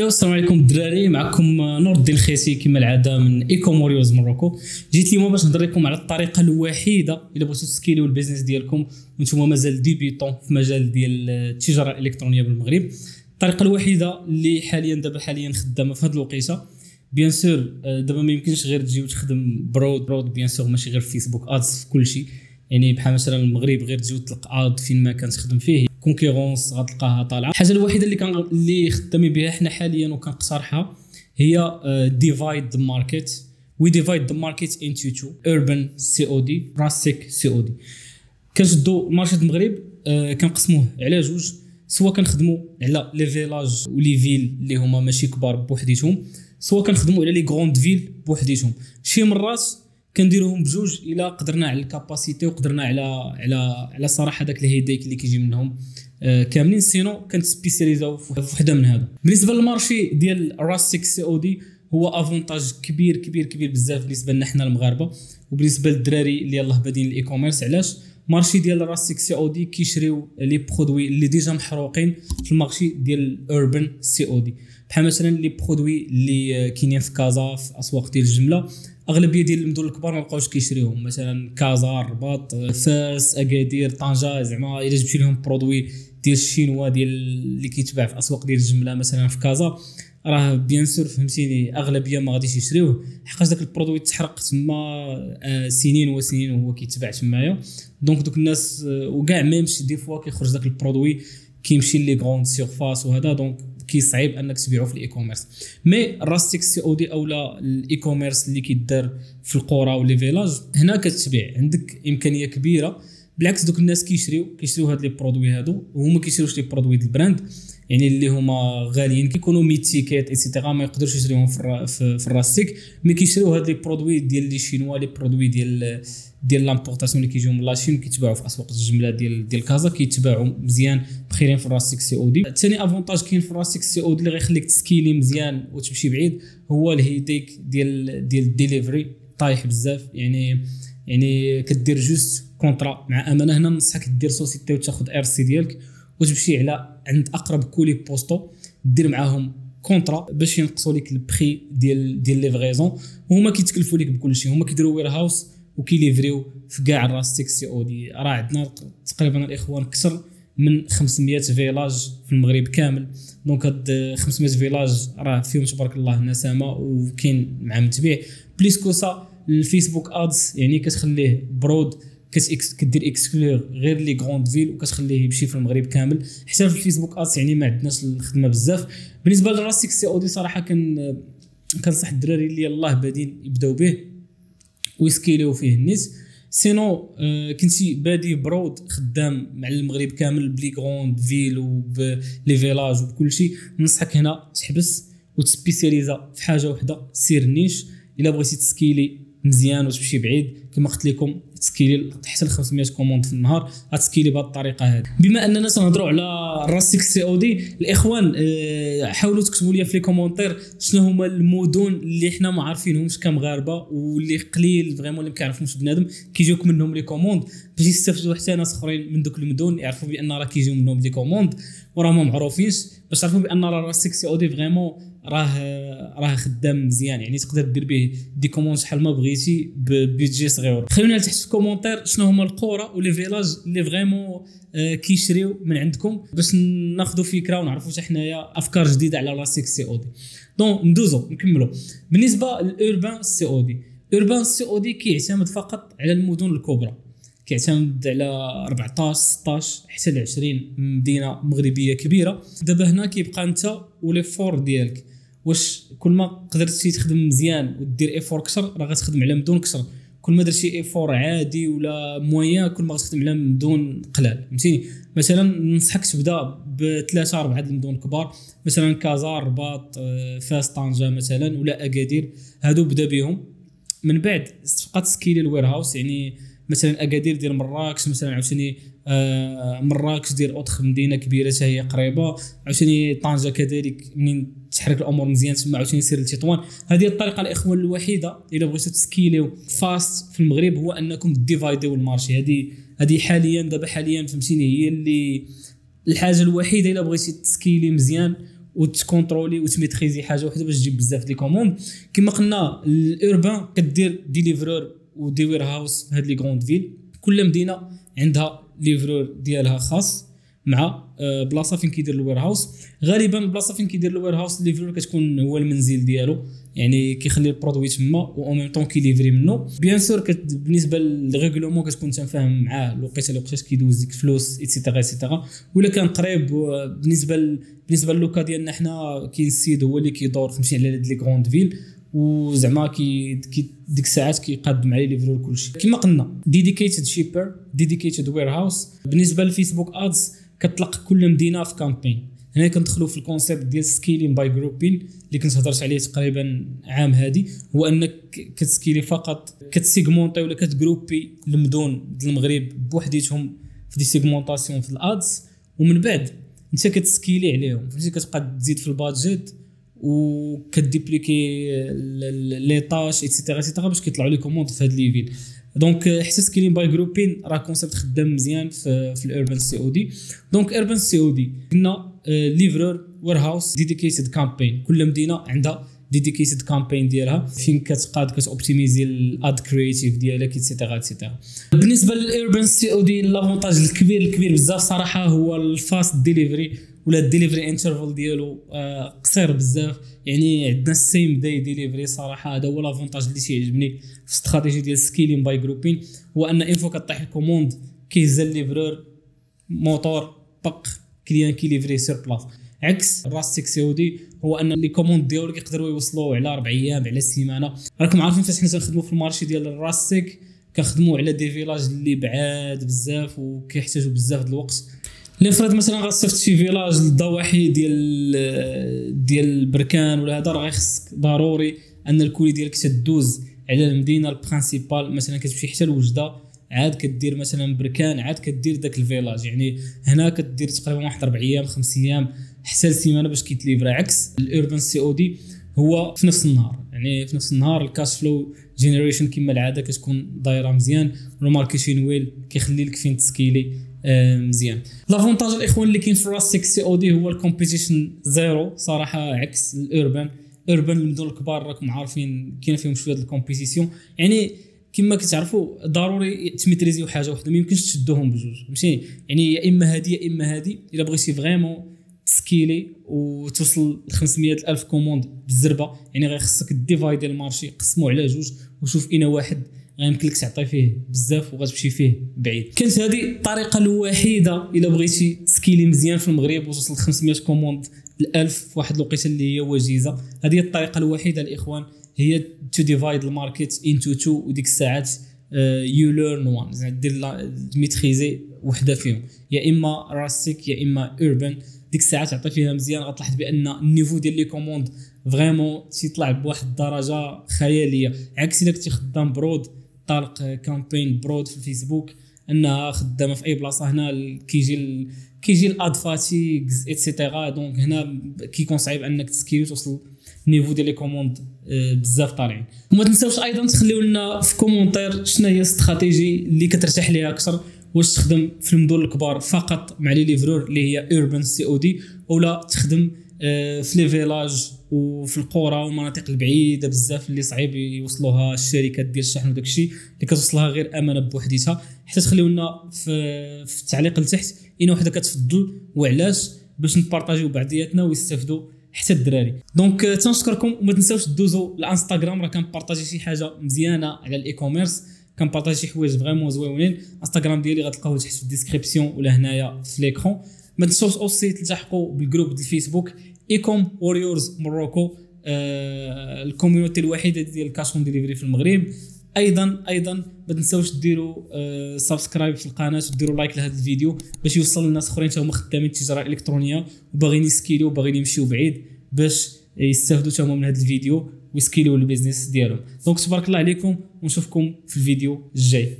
يا السلام عليكم الدراري معكم نور الدين الخيسي كما العادة من إيكوم أوريوز موروكو جيت اليوم باش نهضر لكم على الطريقة الوحيدة الا بغيتو ت scale يو ال business ديالكم. وأنتم مازال débutants في مجال ديال التجارة الإلكترونية بالمغرب. الطريقة الوحيدة اللي حاليا دابا حاليا خدامة في هذه الوقيتة. bien sûr دابا ما يمكنش غير تجي وتخدم broad broad bien sûr ماشي غير في فيسبوك ads في كل شيء يعني بحال مثلا المغرب غير تجي وتلقى ad فين ما كنخدم فيه. concurrence غتلقاها طالعة. الحاجة الوحيدة اللي كان اللي خدامين بها حنا حاليا وكنقترحها هي divide the market we divide the market into two urban COD rustic COD كنشدو marché المغرب آه، كنقسموه على جوج. سواء كنخدموا على les villages و les villes اللي هما ماشي كبار بوحديتهم. سواء كنخدموا على les grandes villes بوحديتهم. شي مرات كنديروهم بجوج إلا قدرنا على ال capacité وقدرنا على على على صراحة داك ال headache اللي كيجي منهم. آه كاملين sinon كنت spécialisa و في وحدة من هذا بالنسبة لل marché ديال rustic COD هو avantage كبير كبير كبير بزاف بالنسبة لنا حنا المغاربة. وبالنسبة للدراري اللي يلاه بادين ال e-commerce علاش؟ marché ديال rustic COD كيشريو les produits اللي déjà محروقين في ال marché ديال ال urban COD بحال مثلا les produits اللي كاينين في كازا في أسواق ديال الجملة. اغلبيه ديال المدن الكبار ما بقاوش كيشريوهم مثلا كازا الرباط فاس أكادير طنجه زعما إلا جبتي لهم produits ديال الشينوا ديال اللي كيتباع في أسواق ديال الجملة مثلا في كازا راه bien sûr فهمتيني اغلبيه ما غاديش يشريوه حقاش داك ال produit تحرق تما آه، سنين وسنين وهو كيتباع تمايا donc دوك الناس آه، وكاع même شي des fois كيخرج داك ال produit كيمشي les grandes surfaces وهذا. donc كيصعيب أنك تبيعو في ال e-commerce mais rustic COD اولا ال e-commerce اللي كيدار في القرى و les villages هنا كتبيع. عندك إمكانية كبيرة بالعكس دوك الناس كيشريو كيشريو هاد les produits هادو وما كيشريوش les produits ديال ال brand. يعني اللي هما غاليين كيكونوا مإيتيكيت et cetera ما يقدروش يشريوهم في, في, ال rustic mais كيشريو هاد les produits ديال les Chinois les produits ديال ديال l'importation اللي كيجيو من la Chine كيتباعوا في أسواق الجملة ديال ديال كازا كيتباعوا مزيان بخيرين في ال rustic COD. ثاني avantage كاين في ال rustic COD اللي غيخليك ت scale ي مزيان وتمشي بعيد هو ال headache ديال ديال الديليفري طايح بزاف. يعني يعني كدير juste contrat مع أمانة هنا ننصحك دير société وتاخذ RC ديالك. وتمشي على عند أقرب colis posto دير معاهم contrat باش ينقصوا لك ال prix ديال ديال livraison وهما كيتكلفوا لك بكل شيء هما كيديروا warehouse وكي livrer يو في كاع ال rustic COD راه عندنا تقريبا الإخوان كثر من 500 villages في المغرب كامل. donc هاد 500 villages راه فيهم تبارك الله نسامة وكاين ما متبيع. plus que ça الفيسبوك ads يعني كتخليه broad. كدير exclure غير les grandes villes وكتخليه يمشي في المغرب كامل. حتى في الفيسبوك ads يعني ما عندناش الخدمة بزاف. بالنسبة لل rustic COD صراحة كان كنصح الدراري اللي يلاه بادين يبداو به وي scale يو فيه الناس. sinon آه كنتي بادي broad خدام مع المغرب كامل ب les grandes villes وب les villages وبكل شيء ننصحك هنا تحبس وت spécialisa في حاجة وحدة sur niche. إلا بغيتي ت scale ي مزيان وتمشي بعيد. كما قلت لكم ت scale ي حتى ل 500 commandes في النهار. غت scale ي بهذه الطريقة هذه. بما أننا سنهضروا على ال rustic COD الإخوان آه، حاولوا تكتبوا لي في les commentaires شنو هما المدن اللي حنا ما عارفينهمش كمغاربه واللي قليل vraiment اللي ما كيعرفهمش بنادم. كيجيوك منهم les commandes. باش يستافدوا حتى ناس أخرين من دوك المدن يعرفوا بأن راه كيجيو منهم les commandes. وراه ما معروفينش. باش تعرفوا بأن راه ال rustic COD vraiment راه راه خدام مزيان. يعني تقدر دير به des commandes شحال ما بغيتي ب budget صغير خلي لنا تحت في ال commentaire شنو هما القرى و les villages اللي vraiment آه، كيشريو من عندكم. باش ناخذوا فكرة ونعرفوا حتى حنايا أفكار جديدة على la COD. donc ندوزو نكملوا بالنسبة لل urban COD. urban COD كيعتمد فقط على المدن الكبرى. كيعتمد على 14 16 حتى ل 20 مدينة مغربية كبيرة. دابا هنا كيبقى انت و l'effort ديالك. واش كل ما قدرتي تخدم مزيان ودير effort كثر راه غتخدم على مدن كثر كل ما درتي effort عادي ولا moyen كل ما غتخدم على مدن قلال. فهمتيني؟ مثلا ننصحك تبدا بثلاثه أربعة المدن الكبار مثلا كازا رباط آه، فاس طنجة مثلا ولا أكادير. هادو بدا بهم من بعد تبقى ت scale ي ال warehouse يعني مثلا اكادير ديال مراكش مثلا عاوتاني آه مراكش دير autre مدينة كبيرة حتى هي قريبة. عاوتاني طنجة كذلك منين تحرك الأمور مزيان تما عاوتاني سير لتطوان هذه الطريقة الإخوان الوحيدة إلا بغيتو ت scale يو fast في المغرب هو أنكم divide يو ال marché. هذه هذه حاليا دابا حاليا فهمتيني هي اللي الحاجة الوحيدة إلا بغيتي ت scale ي مزيان وت contrôler وت maîtriser حاجة واحدة باش تجيب بزاف les commandes. كما قلنا ال urban كدير des livreurs و des warehouse في هاد les grandes villes. كل مدينة عندها livreur ديالها خاص مع آه، بلاصة فين كيدير ال warehouse. غالبا البلاصه فين كيدير ال warehouse ال livreur كتكون هو المنزل ديالو. يعني كيخلي ال produit تما و même temps كي livrer منه bien sûr بالنسبة لل règlement كتكون تنفاهم معاه الوقيته اللي وقتاش كيدوز ديك الفلوس et cetera et cetera ولا كان قريب بالنسبة. بالنسبة لل cas ديالنا حنا كاين السيد هو اللي كيدور فهمتي على هاد les grandes villes. وزعما كي, ديك الساعات كيقدم عليه livreur كلشي. كما قلنا dedicated shipper dedicated warehouse بالنسبة للفيسبوك ads كتطلق كل مدينة في campaign هنا كندخلوا في ال concept ديال scaling by grouping اللي كنت هضرت عليه تقريبا عام هادي. هو أنك كتسكيلي فقط كتسيغمونتي ولا كتجروبي المدن ديال المغرب بوحديتهم في des segmentations في ال ads ومن بعد انت كتسكيلي عليهم فهمتي؟ كتبقى تزيد في ال budget وكديبليكي les tâches et cetera et cetera باش كيطلعوا les commandes في هاد level donc حتى scaling by grouping راه concept خدام مزيان في, في ال urban COD donc urban COD قلنا livreur warehouse dedicated campaign كل مدينة عندها dedicated campaign ديالها. فين كتقاد كتوبتيميزي ال ad creative ديالك et cetera et cetera بالنسبة لل urban COD l'avantage الكبير الكبير بزاف صراحة هو ال fast delivery ولا ال delivery interval ديالو آه قصير بزاف. يعني عندنا ال same day delivery صراحة هذا هو l'avantage اللي تيعجبني في استراتيجي ديال scaling by grouping هو أن une fois كطيح ال commande كيهز ال livreur moteur بق client كيليفري sur place عكس rustic COD هو أن les commandes ديالو كيقدروا يوصلوا على أربع أيام على سيمانه راكم عارفين فاش حنا تنخدموا في ال marché ديال ال rustic كنخدموا على des villages اللي بعاد بزاف وكيحتاجوا بزاف د الوقت. لنفرض مثلا غتصيفط شي village للضواحي ديال ديال بركان ولا هذا راه خصك ضروري أن ال colis ديالك تدوز على المدينة ال principale مثلا كتمشي حتى لوجدة عاد كدير مثلا بركان عاد كدير داك ال village. يعني هنا كدير تقريبا واحد أربع أيام خمس أيام حتى لسيمانة باش كيتليفرا. عكس ال urban COD هو في نفس النهار. يعني في نفس النهار ال cash flow generation كما العادة كتكون دايرة مزيان. وال marketing wheel كيخلي لك فين تسكيلي. مزيان l'avantage الاخوان اللي كاين في rustic COD هو ال competition zero صراحة عكس ال urban urban المدن الكبار راكم عارفين كاين فيهم شوية ال compétition يعني كما كتعرفوا ضروري تميتريزيو حاجة واحدة. ما يمكنش تشدوهم بجوج. ماشي يعني يا إما هادي يا إما هادي. إلا بغيتي vraiment تسكيلي وتوصل ل 500 ألف commandes بالزربة يعني غير خصك ديفايدي ال marché قسمو على جوج وشوف اين واحد غيمكن لك تعطي فيه بزاف وغتمشي فيه بعيد. كانت هذه الطريقة الوحيدة إلا بغيتي تسكيلي مزيان في المغرب وتوصل ل 500 commandes ل 1000 في واحد الوقيتة اللي هي وجيزة. هذه هي الطريقة الوحيدة الإخوان هي to divide ال market into two وديك الساعات you learn one زعما دير ميتريزي وحدة فيهم. يا إما rustic يا إما urban ديك الساعة تعطي فيها مزيان غتلاحظ بأن ال niveau ديال les commandes vraiment تيطلع بواحد الدرجة خيالية. عكس إلا كنتي خدام broad طالق campaign broad في الفيسبوك أنها خدامة في أي بلاصة هنا كيجي كيجي ال ad fatigue et cetera donc هنا كيكون صعيب انك تسكيو توصل ال niveau ديال les commandes آه، بزاف طالعين وما تنساوش أيضا تخليو لنا في commentaires شنو هي الاستراتيجي اللي كترتاح ليها أكثر واش تخدم في المدن الكبار فقط مع les livreurs اللي هي urban COD ولا تخدم في les villages وفي القرى والمناطق البعيدة بزاف اللي صعيب يوصلوها الشركات ديال الشحن وداك الشيء اللي كتوصلها غير أمانة بوحديتها حتى تخليو لنا في, في التعليق لتحت اين وحدة كتفضل وعلاش باش نبارطاجيو بعضياتنا ويستافدوا حتى الدراري. donc تنشكركم وما تنساوش دوزو الانستغرام راه كنبارطاجي شي حاجة مزيانة على ال e-commerce كنبارطاجي شي حوايج vraiment زويونين انستغرام ديالي غتلقاوه تحت في ال description ولا هنايا في l'écran. ما تنساوش aussi تلتحقوا بال groupe ديال الفيسبوك Ecom Warriors Morocco آه ال community الوحيدة ديال ال cash on delivery في المغرب. أيضا أيضا ما تنساوش ديروا آه subscribe في القناة وديروا like لهذا الفيديو باش يوصل للناس أخرين هما خدامين التجاره الالكترونيه وباغيين يسكيلوا وباغيين يمشيو بعيد باش يستافدوا هما من هذا الفيديو ويسكيلوا ال business ديالهم. donc تبارك الله عليكم ونشوفكم في الفيديو الجاي.